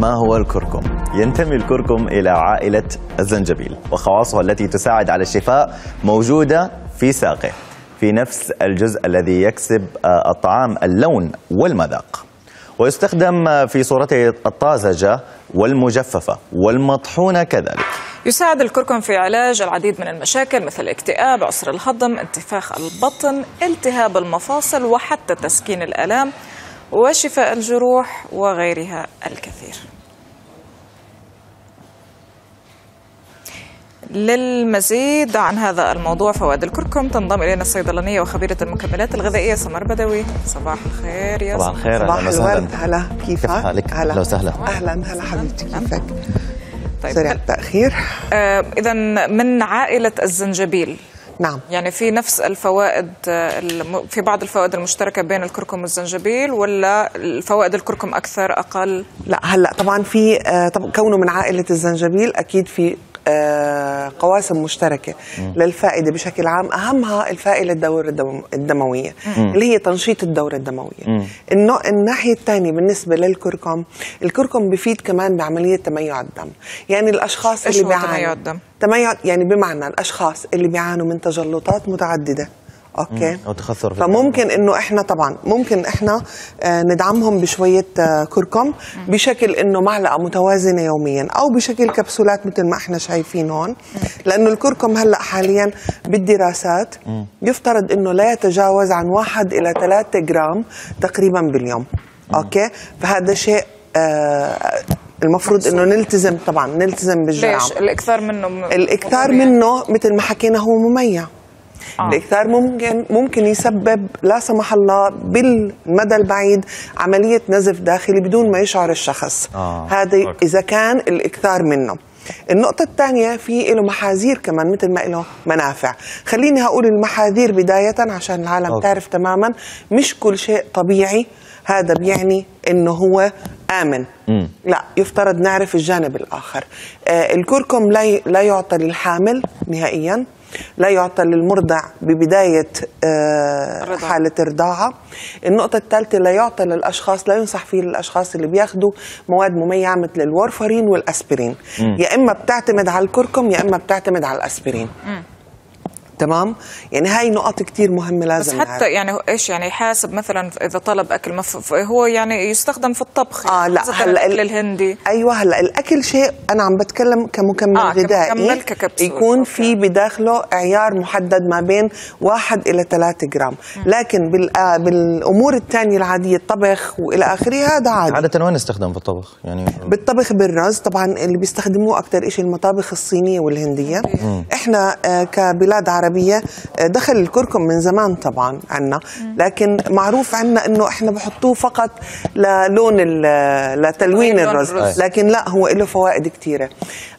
ما هو الكركم؟ ينتمي الكركم إلى عائلة الزنجبيل وخواصه التي تساعد على الشفاء موجودة في ساقه في نفس الجزء الذي يكسب آه، الطعام اللون والمذاق. ويستخدم في صورته الطازجة والمجففة والمطحونة كذلك. يساعد الكركم في علاج العديد من المشاكل مثل الاكتئاب، عسر الهضم، انتفاخ البطن، التهاب المفاصل وحتى تسكين الآلام. وشفاء الجروح وغيرها الكثير. للمزيد عن هذا الموضوع فوائد الكركم تنضم إلينا الصيدلانيه وخبيرة المكملات الغذائية سمر بدوي صباح الخير يا صباح الخير صباح. الورد هلا كيفك؟ كيف حالك؟ هلا أهلا وسهلا. أهلا هلا حبيبتي كيفك؟ طيب سريع التأخير آه اذا من عائلة الزنجبيل نعم. يعني في نفس الفوائد في بعض الفوائد المشتركة بين الكركم والزنجبيل ولا الفوائد الكركم أكثر أقل؟ لا هلأ طبعا في آه، طب كونه من عائلة الزنجبيل أكيد في قواسم مشتركة للفائدة بشكل عام. أهمها الفائدة الدوره الدم- الدموية اللي هي تنشيط الدوره الدموية. إنه الناحية الثانية بالنسبة للكركم الكركم بفيد كمان بعملية تميع الدم. يعني الأشخاص اللي بيعانوا تميع الدم؟ تميع يعني بمعنى الأشخاص اللي بيعانوا من تجلطات متعددة. Okay. أو تخثر فممكن إنه إحنا طبعا ممكن إحنا آه، ندعمهم بشوية آه، كركم بشكل إنه معلقة متوازنة يوميا أو بشكل كبسولات مثل ما إحنا شايفين هون. لأنه الكركم هلأ حاليا بالدراسات يفترض إنه لا يتجاوز عن واحد إلى ثلاثة جرام تقريبا باليوم. Okay؟ فهذا شيء آه، المفروض إنه نلتزم طبعا نلتزم بالجرعه ليش؟ الإكثار منه م- الإكثار؟ منه مثل ما حكينا هو مميع آه. الإكثار ممكن ممكن يسبب لا سمح الله بالمدى البعيد عملية نزف داخلي بدون ما يشعر الشخص آه. هذا okay. إذا كان الإكثار منه النقطة الثانية في له محاذير كمان مثل ما له منافع خليني أقول المحاذير بداية عشان العالم okay. تعرف تماما مش كل شيء طبيعي هذا بيعني إنه هو آمن مم. لا يفترض نعرف الجانب الآخر آه الكركم لا لا يعطى للحامل نهائيا لا يعطى للمرضع ببداية آه. حالة الرضاعة. النقطة الثالثة لا يعطى للأشخاص لا ينصح فيه للأشخاص اللي بياخدوا مواد مميعة مثل الورفرين والأسبرين. يا إما بتعتمد على الكركم يا إما بتعتمد على الأسبرين. تمام يعني هاي نقط كتير مهمة بس لازم حتى نعرف. يعني إيش يعني يحاسب مثلا إذا طلب أكل مف... هو يعني يستخدم في الطبخ آه لا هلا الأكل ال- الهندي أيوه هلا الأكل شيء أنا عم بتكلم كمكمل آه، غذائي كمكمل ككبسول. يكون okay. في بداخله عيار محدد ما بين واحد إلى ثلاثة جرام لكن بال- آه، بالأمور الثانية العادية الطبخ وإلى اخره هذا عادي عادة وين يستخدم في الطبخ؟ يعني بالطبخ بالرز طبعا اللي بيستخدموه أكثر شيء المطابخ الصينية والهندية إحنا آه، كبلاد عربية آه، دخل الكركم من زمان طبعا عنا. لكن معروف عنا إنه إحنا بحطوه فقط للون ال- لتلوين الرز. لكن لا هو له فوائد كثيره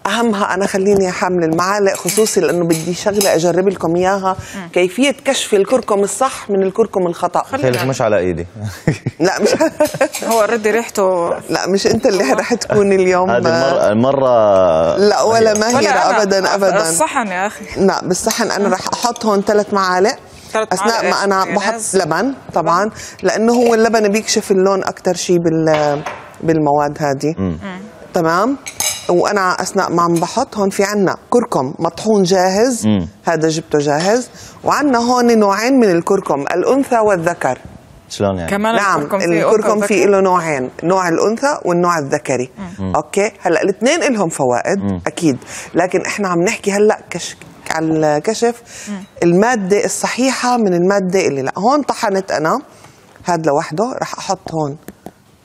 أهمها أنا خليني حامل المعالق خصوصي لأنه بدي شغلة أجرب لكم إياها. كيفية كشف الكركم الصح من الكركم الخطأ. خليك مش على إيدي. لا مش هو اوريدي ريحته. لا مش أنت اللي رح تكون اليوم. هذه المرة المرة لا ولا ماهرة ولا ابدا ابدا. الصحن يا أخي. لا بالصحن أنا رح أحط هون ثلاث معالق. ثلاث أثناء ما أنا؟ بحط؟ لبن طبعا. لأنه هو اللبن بيكشف اللون أكثر شيء بال بالمواد هذه تمام؟ وأنا أثناء ما عم بحط هون في عنا كركم مطحون جاهز. مم. هذا جبته جاهز. وعنا هون نوعين من الكركم الأنثى والذكر. شلون يعني؟ كمان نعم الكركم في له نوعين نوع الأنثى والنوع الذكري. أوكي؟ هلأ الاثنين لهم فوائد أكيد. لكن إحنا عم نحكي هلأ كش على الكشف المادة الصحيحة من المادة اللي لا. هون طحنت أنا. هذا لوحده. رح أحط هون.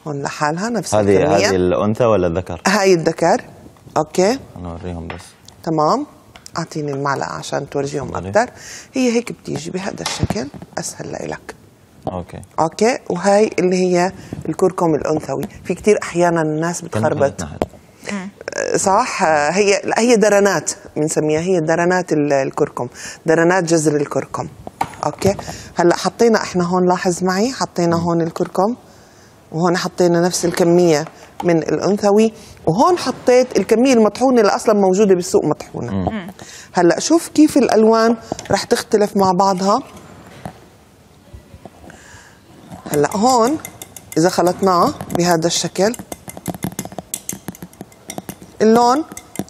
هون لحالها نفس هذه هذه الكمية. الأنثى ولا الذكر؟ هاي الذكر. Okay. أنا أوريهم بس. تمام. أعطيني المعلقة عشان تورجيهم. أكثر هي هيك بتيجي بهذا الشكل. أسهل لإلك okay. Okay. وهي اللي هي الكركم الأنثوي. في كتير أحيانا الناس بتخربط؟ صح هي لا هي درنات بنسميها هي درنات ال- الكركم درنات جذر الكركم. أوكي؟ هلأ حطينا إحنا هون لاحظ معي حطينا هون الكركم وهون حطينا نفس الكمية من الأنثوي وهون حطيت الكمية المطحونة اللي أصلا موجودة بالسوق مطحونة. هلأ شوف كيف الألوان رح تختلف مع بعضها. هلأ هون إذا خلطناه بهذا الشكل. اللون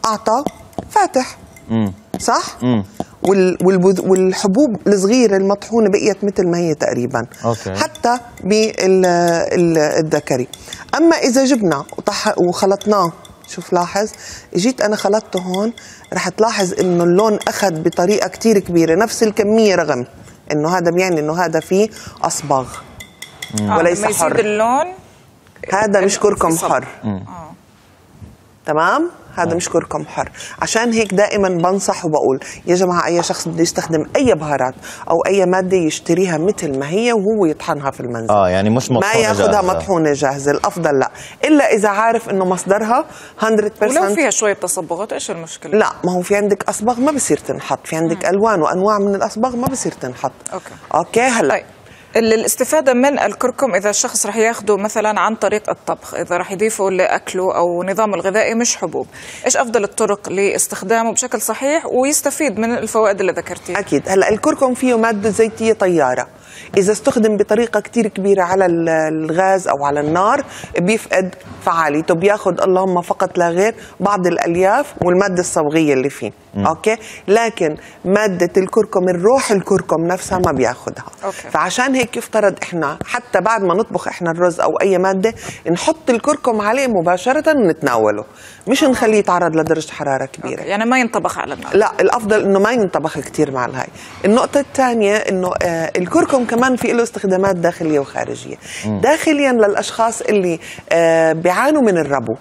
أعطى فاتح مم. صح؟ مم. وال والبذ والحبوب الصغيرة المطحونة بقيت مثل ما هي تقريبا أوكي. حتى بالذكري أما إذا جبنا وطح وخلطناه شوف لاحظ جيت أنا خلطته هون رح تلاحظ إنه اللون أخذ بطريقة كتير كبيرة نفس الكمية رغم إنه هذا بيعني إنه هذا فيه أصباغ آه، وليس لما يزيد حر. اللون هذا مش كركم في صبغ. حر آه. تمام؟ هذا مش كركم حر. عشان هيك دائما بنصح وبقول يا جماعة أي شخص بده يستخدم أي بهارات أو أي مادة يشتريها مثل ما هي وهو يطحنها في المنزل. آه يعني مش ما مطحونة ياخذها جاهزة. مطحونة جاهزة الأفضل لا. إلا إذا عارف إنه مصدرها 100% ولو فيها شوية تصبغات إيش المشكلة؟ لا ما هو في عندك اصباغ ما بصير تنحط. في عندك ألوان وأنواع من الاصباغ ما بصير تنحط. Okay. Okay هلا. طيب. الاستفادة من الكركم إذا الشخص رح ياخده مثلا عن طريق الطبخ إذا رح يضيفه لأكله أو نظامه الغذائي مش حبوب. إيش أفضل الطرق لاستخدامه بشكل صحيح ويستفيد من الفوائد اللي ذكرتيها؟ أكيد. هلأ الكركم فيه مادة زيتية طيارة. إذا استخدم بطريقة كتير كبيرة على ال- الغاز أو على النار بيفقد فعاليته بياخذ اللهم فقط لا غير بعض الألياف والمادة الصبغيه اللي فيه. Okay؟ لكن مادة الكركم الروح الكركم نفسها ما بياخذها okay. فعشان هيك يفترض إحنا حتى بعد ما نطبخ إحنا الرز أو أي مادة نحط الكركم عليه مباشرة ونتناوله. مش نخليه يتعرض لدرجة حرارة كبيرة. يعني ما ينطبخ على النار. لا الأفضل إنه ما ينطبخ كثير مع الهاي. النقطة الثانية إنه آه الكركم كمان في له استخدامات داخلية وخارجية. داخليا للأشخاص اللي آه بيعانوا من الربو.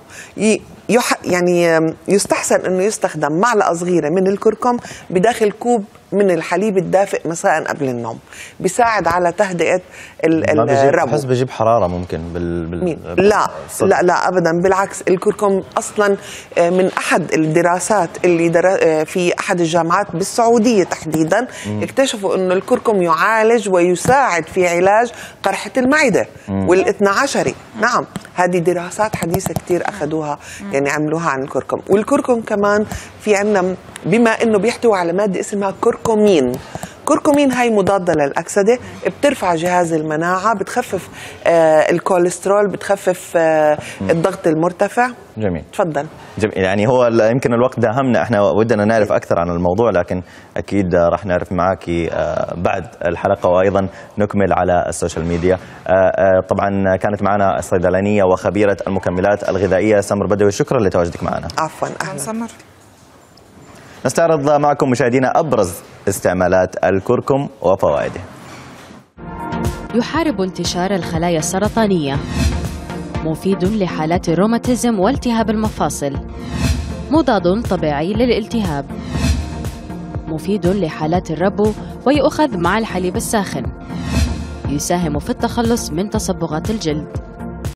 يح يعني يستحسن إنه يستخدم معلقة صغيرة من الكركم بداخل كوب من الحليب الدافئ مساء قبل النوم بيساعد على تهدئة الربو. بحس بيجيب حرارة ممكن بال, بال... مين؟ لا الصدر. لا لا ابدا بالعكس الكركم أصلا آه، من أحد الدراسات اللي در... آه، في أحد الجامعات بالسعودية تحديدا اكتشفوا إنه الكركم يعالج ويساعد في علاج قرحة المعدة والإثنى عشري. نعم هذه دراسات حديثة كثير أخذوها. يعني عملوها عن الكركم. والكركم كمان في عندنا بما إنه بيحتوي على مادة اسمها كركمين كركمين هاي مضادة للأكسدة؟ بترفع جهاز المناعة بتخفف آه الكوليسترول بتخفف آه الضغط المرتفع. جميل. تفضل. جميل. يعني هو يمكن الوقت داهمنا. إحنا ودنا نعرف أكثر عن الموضوع لكن أكيد آه، راح نعرف معك آه، بعد الحلقة وأيضا نكمل على ال social media. آه، طبعا كانت معنا الصيدلانية وخبيرة المكملات الغذائية سمر بدوي. شكرا لتواجدك معنا. عفوا أهلا. سمر. نستعرض معكم مشاهدينا أبرز استعمالات الكركم وفوائده. يحارب انتشار الخلايا السرطانية. مفيد لحالات الروماتيزم والتهاب المفاصل. مضاد طبيعي للالتهاب. مفيد لحالات الربو ويؤخذ مع الحليب الساخن. يساهم في التخلص من تصبغات الجلد.